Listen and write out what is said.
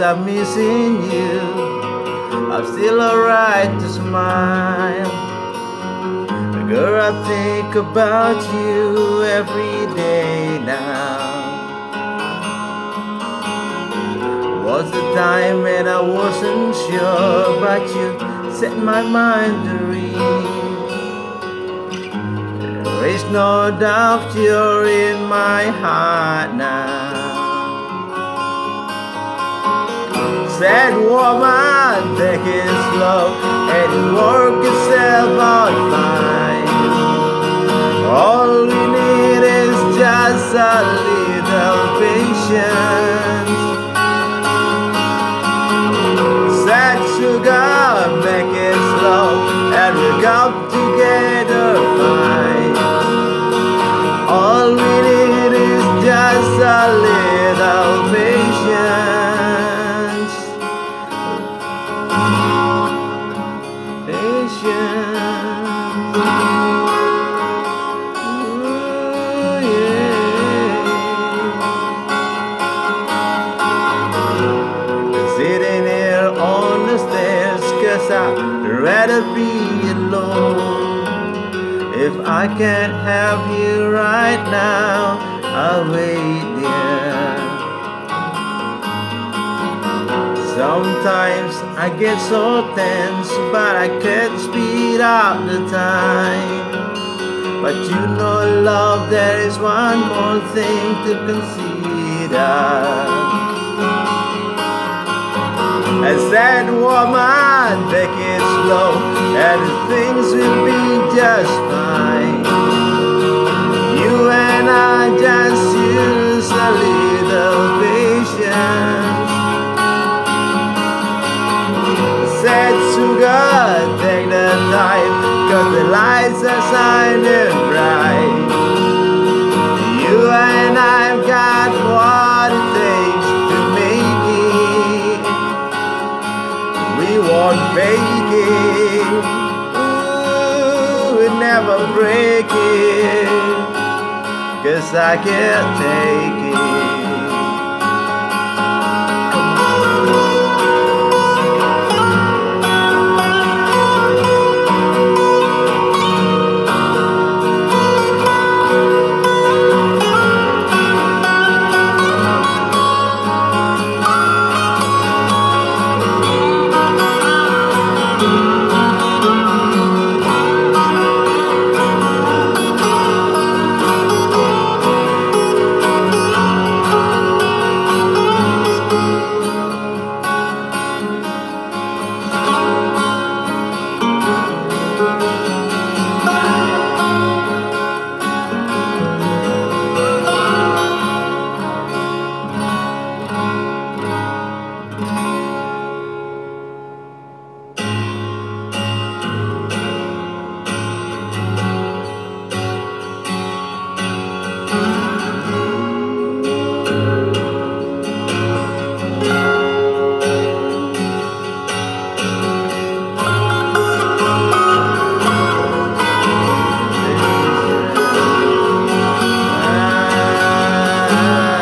I'm missing you. I'm still alright to smile. Girl, I think about you every day now. Was the time when I wasn't sure, but you set my mind to read. There is no doubt you're in my heart Sad woman, take it slow and work yourself out fine. All we need is just a little patience. Sad sugar, make it slow and we'll come together fine. Be alone. If I can't have you right now, I'll wait there. Sometimes I get so tense, but I can't speed up the time. But you know, love, there is one more thing to consider. A woman, take it slow, and things will be just fine. You and I just use a little patience. Said sugar, take the time, cause the lights are shining bright. Break it. Cause I can't take it. time.